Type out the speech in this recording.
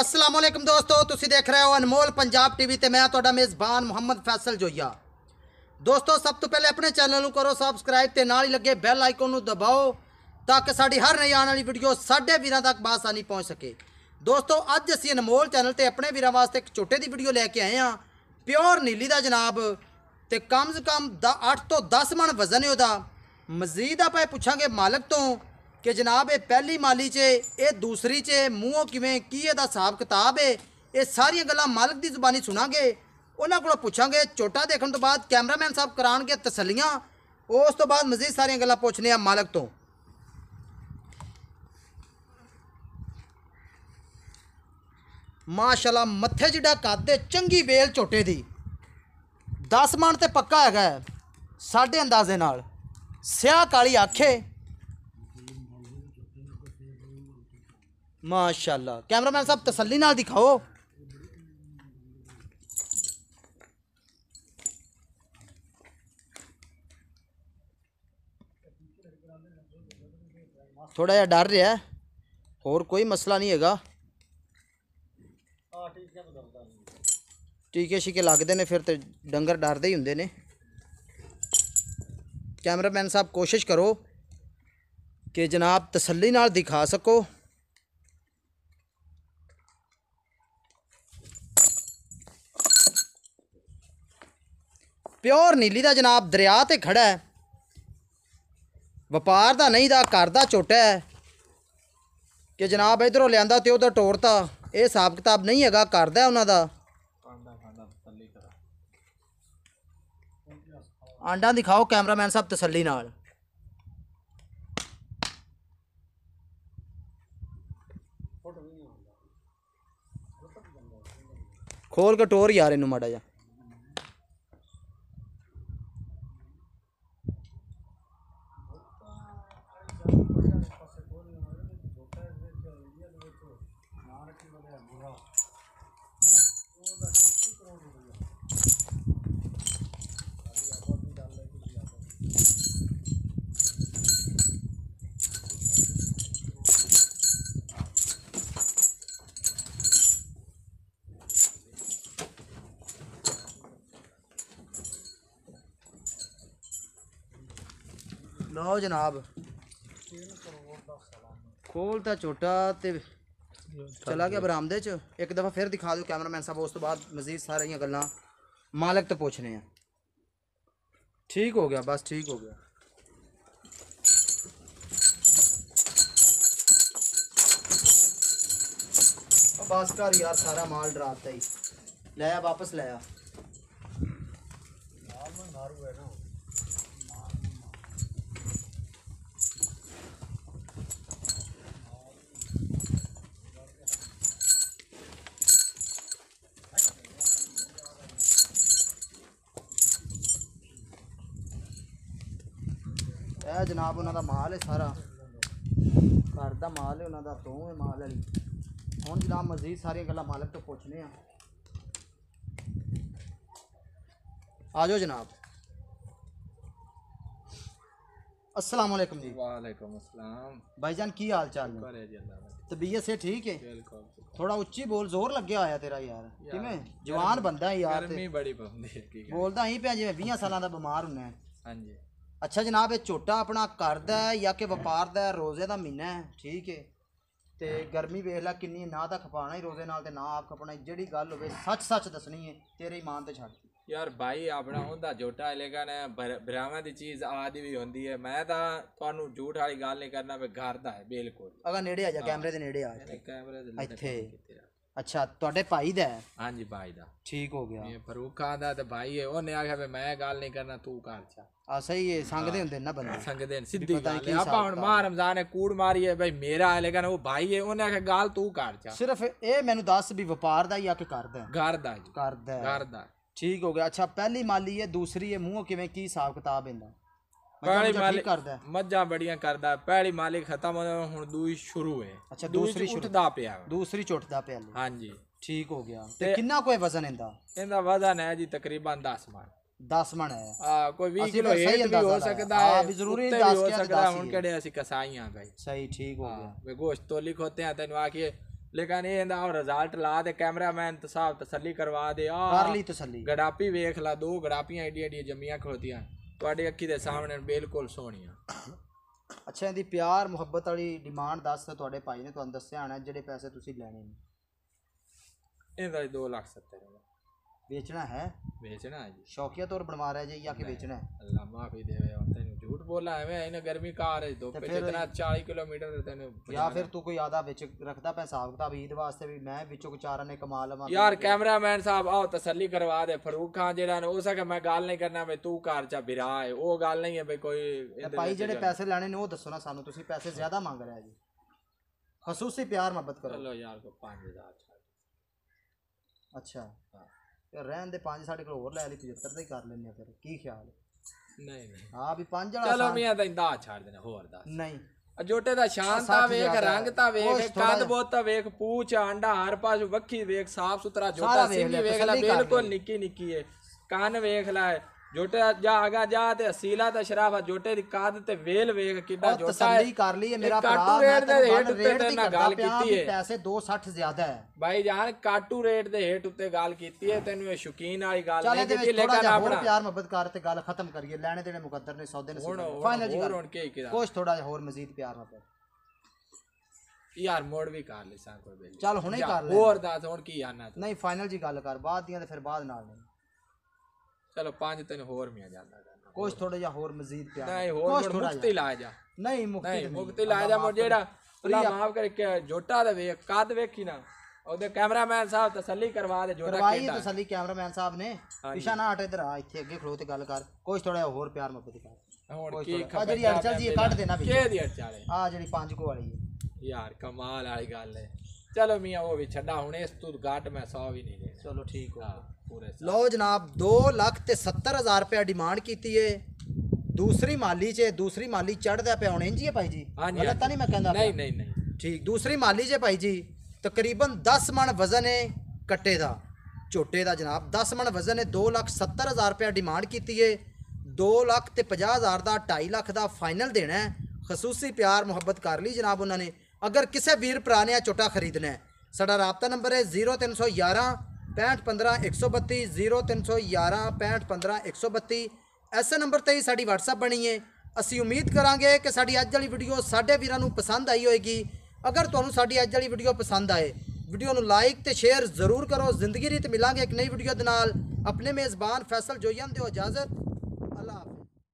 ਅਸਲਾਮ ਵਾਲੇਕਮ ਦੋਸਤੋ, ਤੁਸੀਂ ਦੇਖ ਰਹੇ ਹੋ ਅਨਮੋਲ ਪੰਜਾਬ ਟੀਵੀ ਤੇ ਮੈਂ ਤੁਹਾਡਾ ਮੇਜ਼ਬਾਨ ਮੁਹੰਮਦ ਫੈਸਲ ਜੋਈਆ। ਦੋਸਤੋ, ਸਭ ਤੋਂ ਪਹਿਲੇ ਆਪਣੇ ਚੈਨਲ ਨੂੰ ਕਰੋ ਸਬਸਕ੍ਰਾਈਬ ਤੇ ਨਾਲ ਹੀ ਲੱਗੇ ਬੈਲ ਆਈਕਨ ਨੂੰ ਦਬਾਓ ਤਾਂ ਕਿ ਸਾਡੀ ਹਰ ਨਈ ਆਉਣ ਵਾਲੀ ਵੀਡੀਓ ਸਾਡੇ ਵੀਰਾਂ ਤੱਕ ਬਾਸਾਨੀ ਪਹੁੰਚ ਸਕੇ। ਦੋਸਤੋ, ਅੱਜ ਅਸੀਂ ਅਨਮੋਲ ਚੈਨਲ ਤੇ ਆਪਣੇ ਵੀਰਾਂ ਵਾਸਤੇ ਇੱਕ ਛੋਟੇ ਦੀ ਵੀਡੀਓ ਲੈ ਕੇ ਆਏ ਹਾਂ। ਪਿਓਰ ਨੀਲੀ ਦਾ ਜਨਾਬ ਤੇ ਕਮ ਸੇ ਕਮ 8 ਤੋਂ 10 ਮਣ ਵਜ਼ਨ ਹੈ ਉਹਦਾ। ਮਜ਼ੀਦ ਆਪਾਂ ਇਹ ਪੁੱਛਾਂਗੇ ਮਾਲਕ ਤੋਂ ਕਿ ਜਨਾਬ ਇਹ ਪਹਿਲੀ ਮਾਲੀ 'ਚ ਇਹ ਦੂਸਰੀ 'ਚ ਮੂੰਹੋਂ ਕਿਵੇਂ ਕੀ ਇਹਦਾ ਹਿਸਾਬ ਕਿਤਾਬ ਏ? ਇਹ ਸਾਰੀਆਂ ਗੱਲਾਂ ਮਾਲਕ ਦੀ ਜ਼ੁਬਾਨੀ ਸੁਣਾਂਗੇ। ਉਹਨਾਂ ਕੋਲੋਂ ਪੁੱਛਾਂਗੇ ਚੋਟਾ ਦੇਖਣ ਤੋਂ ਬਾਅਦ ਕੈਮਰਾਮੈਨ ਸਾਹਿਬ ਕਰਾਉਣਗੇ ਤਸੱਲੀਆਂ। ਉਸ ਤੋਂ ਬਾਅਦ ਮਜ਼ੀਦ ਸਾਰੀਆਂ ਗੱਲਾਂ ਪੁੱਛਨੇ ਆ ਮਾਲਕ ਤੋਂ। ਮਾਸ਼ਾਅੱਲਾ ਮੱਥੇ ਜਿਹੜਾ ਕੱਦ ਚੰਗੀ ਵੇਲ ਝੋਟੇ ਦੀ। 10 ਮਣ ਤੇ ਪੱਕਾ ਹੈਗਾ ਹੈ, ਸਾਡੇ ਅੰਦਾਜ਼ੇ ਨਾਲ। ਸਿਆਹ ਕਾਲੀ ਆਖੇ ਮਾਸ਼ਾਅੱਲਾ ਕੈਮਰਾਮੈਨ ਸਾਹਿਬ ਤਸੱਲੀ ਨਾਲ ਦਿਖਾਓ ਥੋੜਾ ਜਿਹਾ ਡਰ ਰਿਹਾ ਹੈ। ਹੋਰ ਕੋਈ ਮਸਲਾ ਨਹੀਂ ਹੈਗਾ ਟੀਕੇ ਸ਼ੀਕੇ ਲੱਗਦੇ ਨੇ ਫਿਰ ਤੇ ਡੰਗਰ ਡਰਦੇ ਹੀ ਹੁੰਦੇ ਨੇ ਕੈਮਰਾਮੈਨ ਸਾਹਿਬ ਕੋਸ਼ਿਸ਼ ਕਰੋ ਕਿ ਜਨਾਬ ਤਸੱਲੀ ਨਾਲ ਦਿਖਾ ਪਿਓਰ ਨੀਲੀ ਦਾ ਜਨਾਬ ਦਰਿਆ ਤੇ ਖੜਾ ਹੈ। ਵਪਾਰ ਦਾ ਨਹੀਂ ਦਾ, ਘਰ ਦਾ ਝੋਟਾ ਹੈ। ਕਿ ਜਨਾਬ ਇਧਰੋਂ ਲਿਆਂਦਾ ਤੇ ਉਹਦਾ ਟੋਰਤਾ, ਇਹ ਹਿਸਾਬ ਕਿਤਾਬ ਨਹੀਂ ਹੈਗਾ ਕਰਦਾ ਉਹਨਾਂ ਦਾ। ਆਂਡਾ ਦਿਖਾਓ, ਕੈਮਰਾਮੈਨ ਸਾਹਿਬ ਤਸੱਲੀ ਨਾਲ। ਖੋਲ ਕੇ ਟੋਰ ਯਾਰ ਇਹਨੂੰ ਮਾੜਾ ਜਾ ਲਓ ਜਨਾਬ। ਖੋਲ ਤਾਂ ਛੋਟਾ ਤੇ ਚਲਾ ਗਿਆ ਬਰਾਮਦੇ ਚ ਇੱਕ ਦਫਾ ਫਿਰ ਦਿਖਾ ਦਿਓ ਕੈਮਰਾਮੈਨ ਸਾਹਿਬ ਉਸ ਤੋਂ ਬਾਅਦ ਮਜ਼ੀਦ ਸਾਰੀਆਂ ਗੱਲਾਂ ਮਾਲਕ ਤੋਂ ਪੁੱਛਣੇ ਆ ਠੀਕ ਹੋ ਗਿਆ ਬਸ ਠੀਕ ਹੋ ਗਿਆ ਉਹ ਬਸ ਕਰ ਯਾਰ ਸਾਰਾ ਮਾਲ ਡਰਾਤਾ ਹੀ ਲੈ ਆ ਵਾਪਸ ਲੈ ਆ ਇਹ ਜਨਾਬ ਉਹਨਾਂ ਦਾ ਮਾਲ ਹੈ ਸਾਰਾ ਘਰ ਦਾ ਮਾਲ ਹੈ ਉਹਨਾਂ ਦਾ ਤੋਂ ਹੈ ਮਾਲ ਵਾਲੀ ਹੁਣ ਜਨਾਬ ਮਜ਼ੀਦ ਸਾਰੀਆਂ ਗੱਲਾਂ ਮਾਲਕ ਤੋਂ ਪੁੱਛਨੇ ਆ ਆ ਜਾਓ ਜਨਾਬ अस्सलाम वालेकुम जी वालेकुम अस्सलाम भाईजान की हाल चाल है करे जी अल्लाह का तबीयत से ठीक है बिल्कुल थोड़ा उच्ची बोल जोर ਲੱਗਿਆ ਹੋਇਆ ਤੇਰਾ ਯਾਰ ਕਿਵੇਂ ਜਵਾਨ ਬੰਦਾ ਹੈ ਯਾਰ ਤੇ गर्मी बड़ी पौंदी है की ਬੋਲਦਾ ਹੀ ਪਿਆ ਜਿਵੇਂ 20 ਸਾਲਾਂ ਦਾ ਬਿਮਾਰ ਹੁੰਨਾ ਹੈ हां जी ਅੱਛਾ ਜਨਾਬ ਇਹ ਝੋਟਾ ਆਪਣਾ ਕਰਦਾ ਹੈ ਜਾਂ ਕਿ ਵਪਾਰ ਦਾ ਹੈ, ਰੋਜ਼ੇ ਦਾ ਮਹੀਨਾ ਹੈ? ਠੀਕ ਹੈ। ਤੇ ਗਰਮੀ ਵੇਖ ਲੈ ਕਿੰਨੀ ਨਾ ਤਾਂ ਖਪਾਣਾ ਹੀ ਰੋਜ਼ੇ ਨਾਲ ਤੇ ਨਾ ਆਪ ਖਪਣਾ ਜਿਹੜੀ ਗੱਲ ਹੋਵੇ ਸੱਚ ਸੱਚ ਦੱਸਣੀ ਹੈ ਤੇਰੇ ਇਮਾਨ ਤੇ ਛੱਡ ਯਾਰ ਭਾਈ ਆਪਣਾ ਹੁੰਦਾ ਜੋਟਾ ਲੇਕਿਨ ਬਰਾਵਾਂ ਦੀ ਚੀਜ਼ ਆਦੀ ਵੀ ਹੁੰਦੀ ਹੈ। ਮੈਂ ਤਾਂ ਤੁਹਾਨੂੰ ਝੂਠ ਵਾਲੀ ਗੱਲ ਨਹੀਂ ਕਰਨਾ ਵੀ ਘਰ ਦਾ ਹੈ ਬਿਲਕੁਲ। ਅਗਾ ਨੇੜੇ ਆ ਜਾ ਕੈਮਰੇ ਦੇ ਨੇੜੇ ਆ ਜਾ। ਕੈਮਰੇ ਦੇ ਇੱਥੇ। ਅੱਛਾ ਤੁਹਾਡੇ ਭਾਈ ਦਾ ਹੈ? ਹਾਂਜੀ ਭਾਈ ਦਾ। ਠੀਕ ਹੋ ਗਿਆ। ਇਹ ਫਰੂਖਾ ਦਾ ਤੇ ਭਾਈ ਹੈ। ਉਹਨੇ ਆਖਿਆ ਵੀ ਮੈਂ ਗੱਲ ਨਹੀਂ ਕਰਨਾ ਤੂੰ ਕਰ ਚਾ ਆ ਸਹੀ ਹੈ ਸੰਗਦੇ ਹੁੰਦੇ ਨੇ ਬੰਦੇ। ਸੰਗਦੇ ਨੇ ਸਿੱਧੀ ਗੱਲ ਹੈ। ਆਪਾਂ ਹੁਣ ਮਾਂ ਰਮਜ਼ਾਨ ਨੇ ਕੂੜ ਮਾਰੀ ਹੈ ਭਾਈ ਮੇਰਾ ਹੈ ਲੇਕਿਨ ਉਹ ਭਾਈ ਹੈ ਉਹਨੇ ਆਖਿਆ ਗੱਲ ਤੂੰ ਕਰ ਚਾ ਸਿਰਫ ਇਹ ਮੈਨੂੰ ਦੱਸ ਵੀ ਵਪਾਰ ਦਾ ਹੀ ਆ ਕਿ ਕਰਦਾ ਕਰਦਾ ਹੈ। ਘਰ ਦਾ ਠੀਕ ਹੋ ਗਿਆ। ਅੱਛਾ ਪਹਿਲੀ ਮਾਲੀ ਹੈ ਦੂਸਰੀ ਹੈ ਮੂੰਹ ਕਿਵੇਂ ਕੀ ਹਿਸਾਬ ਕਿਤਾਬ ਇਹਦਾ ਪਹਿਲੀ ਠੀਕ ਕਰਦਾ ਹੈ। ਮੱਝਾਂ ਬੜੀਆਂ ਕਰਦਾ ਪਹਿਲੀ ਮਾਲਿਕ ਖਤਮ ਹੋ ਹੁਣ ਦੂਈ ਸ਼ੁਰੂ ਹੈ। ਅੱਛਾ ਦੂਈ ਦੂਸਰੀ ਸ਼ੁਰੂ ਉੱਠਦਾ ਪਿਆ। ਵਾ। ਦੂਸਰੀ ਝੁੱਟਦਾ ਪਿਆ ਲੈ ਹਾਂਜੀ। ਠੀਕ ਹੋ ਗਿਆ। ਤੇ ਕਿੰਨਾ ਕੋਈ ਵਜ਼ਨ ਇਹਦਾ? ਇਹਦਾ ਵਜ਼ਨ ਹੈ ਜੀ ਤਕਰੀਬਨ 10 ਮਣ। 10 ਮਣ ਹੈ। ਆ ਕੋਈ 20 ਅਸੀਂ ਕਿਲੋ ਤਾਂ ਸਹੀ ਹੇਠ ਵੀ ਹੋ ਸਕਦਾ। ਹੈ ਹਾਂ, ਵੀ ਜ਼ਰੂਰੀ ਉੱਤੇ ਦੱਸ ਵੀ ਹੋ ਕੇ ਸਕਦਾ ਦੱਸ ਹੁਣ ਹੀ। ਕਿਹੜੇ ਅਸੀਂ ਕਸਾਈਆਂ ਭਾਈ ਸਹੀ ਠੀਕ ਹੋ ਗਿਆ। ਵੇ ਗੋਸ਼ਤ ਤੋਲੀ ਖੋਤੇ ਆ ਤੈਨੂੰ ਆ ਕੇ। ਲੇਕਿਨ ਇਹ ਇਹਦਾ ਉਹ ਰਿਜ਼ਲਟ ਲਾ ਦੇ ਕੈਮਰਾਮੈਨ ਤੇ ਸਾਹਿਬ ਤਸੱਲੀ ਕਰਵਾ ਦੇ। ਆ ਕਰ ਲਈ ਤਸੱਲੀ। ਗੜਾਪੀ ਵੇਖ ਲਾ ਦੋ ਗੜਾਪੀਆਂ ਏਡੀਆਂ ਏਡੀਆਂ ਜੰਮੀਆਂ ਖਲੋਤੀਆਂ ਤੁਹਾਡੀ ਅੱਖੀ ਦੇ ਸਾਹਮਣੇ ਬਿਲਕੁਲ ਸੋਹਣੀਆਂ। ਅੱਛਾ ਇਹਦੀ ਪਿਆਰ ਮੁਹੱਬਤ ਵਾਲੀ ਡਿਮਾਂਡ ਦੱਸ ਤੁਹਾਡੇ ਭਾਈ ਨੇ ਤੁਹਾਨੂੰ ਦੱਸਿਆ ਹੋਣਾ ਜਿਹੜੇ ਪੈਸੇ ਤੁਸੀਂ ਲੈਣੇ ਨੇ। ਇਹਦਾ 2 ਲੱਖ 70 ਵੇਚਣਾ ਹੈ? ਵੇਚਣਾ ਹੈ ਜੀ। ਸ਼ੌਕੀਆ ਤੌਰ ਬਣਵਾ ਰਿਹਾ ਜੀ ਜਾਂ ਕਿ ਵੇਚਣਾ ਹੈ? ਅੱਲਾ ਮਾਫੀ ਦੇਵੇ ਹੁਣ ਤੈਨੂੰ ਝੂਠ ਬੋਲਾ ਐਵੇਂ ਇਹਨੇ ਗਰਮੀ ਕਾਰ ਹੈ ਧੁੱਪ ਚ ਇਤਨਾ 40 ਕਿਲੋਮੀਟਰ ਤੇ ਤੈਨੂੰ ਜਾਂ ਫਿਰ ਤੂੰ ਕੋਈ ਆਦਾ ਵਿੱਚ ਰੱਖਦਾ ਪਿਆ ਹਿਸਾਬ ਕਿਤਾਬ ਈਦ ਵਾਸਤੇ ਵੀ ਮੈਂ ਵਿੱਚੋਂ ਚਾਰਾਂ ਨੇ ਕਮਾ ਲਵਾਂ ਯਾਰ ਕੈਮਰਾਮੈਨ ਸਾਹਿਬ ਆਓ ਤਸੱਲੀ ਕਰਵਾ ਦੇ ਫਰੂਕ ਖਾਨ ਜਿਹੜਾ ਨੇ ਉਹ ਸਕੇ ਮੈਂ ਗੱਲ ਨਹੀਂ ਕਰਨਾ ਵੀ ਤੂੰ ਘਰ ਚ ਬਿਰਾ ਹੈ ਉਹ ਗੱਲ ਨਹੀਂ ਹੈ ਵੀ ਕੋਈ ਤੇ ਭਾਈ ਵਿੱਚ ਜਿਹੜੇ ਪੈਸੇ ਲੈਣੇ ਨੇ ਉਹ ਦੱਸੋ ਨਾ ਸਾਨੂੰ ਤੁਸੀਂ ਪੈਸੇ ਜ਼ਿਆਦਾ ਮੰਗ ਰਿਹਾ ਜੀ ਖਸੂਸੀ ਪਿਆਰ ਮੁਹੱਬਤ ਕਰੋ ਚਲੋ ਯਾਰ ਕੋ 5000 ਛੱਡ ਅੱਛਾ ਹਾਂ। ਤੇ ਰਹਿਣ ਦੇ ਪੰਜ ਸਾਡੇ ਕੋਲ ਹੋਰ ਲੈ ਲਈ 75 ਦਾ ਹੀ ਕਰ ਲੈਣੇ ਫਿਰ ਕੀ ਖਿਆਲ ਹੈ? ਨਹੀਂ ਨਹੀਂ। ਹਾਂ ਵੀ ਪੰਜ ਵਾਲਾ ਚਲੋ ਮੀਆਂ ਤਾਂ ਇੰਦਾ ਛੱਡ ਦੇਣਾ ਹੋਰ ਦੱਸ। ਨਹੀਂ। ਆ ਜੋਟੇ ਦਾ ਸ਼ਾਨ ਤਾਂ ਸੱਠ ਵੇਖ ਰੰਗ ਤਾਂ ਵੇਖ ਕੰਦ ਬੋਤ ਤਾਂ ਵੇਖ ਪੂਛ ਆਂਡਾ ਹਰ ਪਾਸ ਵੱਖੀ ਵੇਖ ਸਾਫ਼ ਸੁਥਰਾ ਜੋਟਾ ਵੇਖ ਸਿੰਗੀ ਵੇਖ ਲੈ ਬਿਲਕੁਲ। ਨਿੱਕੀ ਨਿੱਕੀ ਏ। ਕੰਨ ਵੇਖ ਲੈ ਜੋਟੇ ਜਾ ਆਗਾ ਜਾ ਤੇ ਅਸੀਲਾ ਤਾਂ ਸ਼ਰਾਫਾ ਜੋਟੇ ਦੀ ਕਾਦ ਤੇ ਵੇਲ ਵੇਖ ਕਿੱਡਾ ਜੋਟਾ ਤਸੱਲੀ ਹੈ। ਕਰ ਲਈ ਇਹ ਮੇਰਾ ਭਰਾ ਮੈਂ ਉੱਤੇ ਰੇਟ ਦੀ ਨਾਲ ਕਰਦਾ ਗੱਲ ਕੀਤੀ ਹੈ। ਪੈਸੇ 260 ਜ਼ਿਆਦਾ ਹੈ। ਬਾਈ ਜਾਨ ਕਾਟੂ ਰੇਟ ਦੇ ਹੇਠ ਉੱਤੇ ਗੱਲ ਕੀਤੀ ਹੈ ਤੈਨੂੰ ਇਹ ਸ਼ੌਕੀਨ ਵਾਲੀ ਗੱਲ ਨਹੀਂ ਕੀਤੀ ਲੇਕਿਨ ਆਪਣਾ ਪਿਆਰ ਮੁਹੱਬਤ ਕਰ ਤੇ ਗੱਲ ਖਤਮ ਕਰੀਏ ਲੈਣੇ ਦੇਣੇ ਮੁਕੱਦਰ ਨੇ ਸੌਦੇ ਨੇ ਫਾਈਨਲ ਜੀ ਹੋਰ ਗੱਲ। ਹੁਣ ਕੀ ਕਿਦਾ? ਕੁਛ ਥੋੜਾ ਜਿਹਾ ਹੋਰ ਮਜ਼ੀਦ ਪਿਆਰ ਮੁਹੱਬਤ। ਯਾਰ ਮੋੜ ਵੀ ਕਰ ਲਈ ਸਾਂ ਕੋਈ ਬੇਲੀ। ਚੱਲ ਹੁਣੇ ਕਰ ਲੈ। ਹੋਰ ਦੱਸ ਹੁਣ ਕੀ ਆਨਾ ਤੂੰ? ਨਹੀਂ ਫਾਈਨਲ ਜੀ ਗੱਲ ਕਰ ਬਾਅਦ ਦੀਆਂ ਤੇ ਫਿਰ ਬਾਅਦ ਨਾਲ ਨਹੀਂ ਚਲੋ ਪੰਜ ਤੈਨੂੰ ਹੋਰ ਮੀਆਂ ਜਾਂਦਾ ਕੁਛ ਥੋੜਾ ਜਿਹਾ ਹੋਰ ਮਜ਼ੀਦ ਪਿਆਰ ਨਹੀਂ ਹੋਰ ਮੁਕਤੀ ਲਾ ਜਾ ਨਹੀਂ ਮੁਕਤੀ ਨਹੀਂ। ਮੁਕਤੀ ਲਾ ਜਾ ਮੋ ਜਿਹੜਾ ਅੱਲਾ ਮਾਫ ਕਰੇ ਕਿ ਜੋਟਾ ਦਾ ਵੇਖ ਕੱਦ ਵੇਖੀ ਨਾ ਉਹਦੇ ਕੈਮਰਾਮੈਨ ਸਾਹਿਬ ਤਸੱਲੀ ਕਰਵਾ ਦੇ ਜੋਟਾ ਕਰਵਾਈ ਤਸੱਲੀ ਕੈਮਰਾਮੈਨ ਸਾਹਿਬ ਨੇ ਪਿਛਾ ਨਾ ਹਟ ਇਧਰ ਆ ਇੱਥੇ ਅੱਗੇ ਖਲੋ ਤੇ ਗੱਲ ਕਰ ਕੁਛ ਥੋੜਾ ਜਿਹਾ ਹੋਰ ਪਿਆਰ ਮੁਹੱਬਤ ਕਰ ਹੁਣ ਕੀ ਆ ਖਬਰ ਜਿਹੜੀ ਅੜਚਲ ਜੀ ਕੱਢ ਦੇਣਾ ਵਿੱਚ ਕੇ ਦੀ ਅੜਚਾਲੇ ਆ ਜਿਹੜੀ ਪੰਜ ਕੋ ਵਾਲੀ ਹੈ ਯਾਰ ਕਮਾਲ ਵਾਲੀ ਗੱਲ ਹੈ ਚਲੋ ਮੀਆਂ ਉਹ ਵੀ ਛੱਡਾ ਹੁਣ ਇਸ ਤੋਂ ਘੱਟ ਮੈਂ 100 ਵੀ ਨਹੀਂ ਲੈਣਾ ਚਲੋ ਠੀਕ ਹੋ ਹਾਂ। ਲਓ ਜਨਾਬ 2 ਲੱਖ ਤੇ 70 ਹਜ਼ਾਰ ਰੁਪਏ ਡਿਮਾਂਡ ਕੀਤੀ ਏ। ਦੂਸਰੀ ਮਾਲੀ 'ਚ ਦੂਸਰੀ ਮਾਲੀ ਚੜਦਾ ਪਿਆ ਹੁਣ ਇੰਜੀ ਹੈ ਭਾਈ ਜੀ? ਹਾਂਜੀ, ਗਲਤ ਤਾਂ ਨਹੀਂ ਮੈਂ ਕਹਿੰਦਾ ਨਹੀਂ ਪਿਆ? ਨਹੀਂ ਨਹੀਂ ਠੀਕ ਦੂਸਰੀ ਮਾਲੀ 'ਚ ਭਾਈ ਜੀ ਤਕਰੀਬਨ 10 ਮਣ ਵਜ਼ਨ ਹੈ ਕੱਟੇ ਦਾ ਝੋਟੇ ਦਾ ਜਨਾਬ। 10 ਮਣ ਵਜ਼ਨ ਹੈ 2 ਲੱਖ 70 ਹਜ਼ਾਰ ਰੁਪਏ ਡਿਮਾਂਡ ਕੀਤੀ ਏ। 2 ਲੱਖ ਤੇ 50 ਹਜ਼ਾਰ ਦਾ 2.5 ਲੱਖ ਦਾ ਫਾਈਨਲ ਦੇਣਾ ਹੈ। ਖਸੂਸੀ ਪਿਆਰ ਮੁਹੱਬਤ ਕਰ ਲਈ ਜਨਾਬ ਉਹਨਾਂ ਨੇ। ਅਗਰ ਕਿਸੇ ਵੀਰ ਭਰਾ ਨੇ ਆ ਝੋਟਾ ਖਰੀਦਣਾ ਹੈ ਸਾਡਾ ਰਾਬਤਾ ਨੰਬਰ ਹੈ 0311 6515 132 0311 6515 132 ਐਸੇ ਨੰਬਰ ਤੇ ਹੀ ਸਾਡੀ WhatsApp ਬਣੀ ਹੈ ਅਸੀਂ ਉਮੀਦ ਕਰਾਂਗੇ ਕਿ ਸਾਡੀ ਅੱਜ ਵਾਲੀ ਵੀਡੀਓ ਸਾਡੇ ਵੀਰਾਂ ਨੂੰ ਪਸੰਦ ਆਈ ਹੋਏਗੀ। ਅਗਰ ਤੁਹਾਨੂੰ ਸਾਡੀ ਅੱਜ ਵਾਲੀ ਵੀਡੀਓ ਪਸੰਦ ਆਏ ਵੀਡੀਓ ਨੂੰ ਲਾਈਕ ਤੇ ਸ਼ੇਅਰ ਜ਼ਰੂਰ ਕਰੋ। ਜ਼ਿੰਦਗੀ ਰੀਤ ਮਿਲਾਂਗੇ ਇੱਕ ਨਈ ਵੀਡੀਓ ਦੇ ਨਾਲ। ਆਪਣੇ ਮੇਜ਼ਬਾਨ ਫੈਸਲ ਜੋਈਆਂ ਦਿਓ ਇਜਾਜ਼ਤ।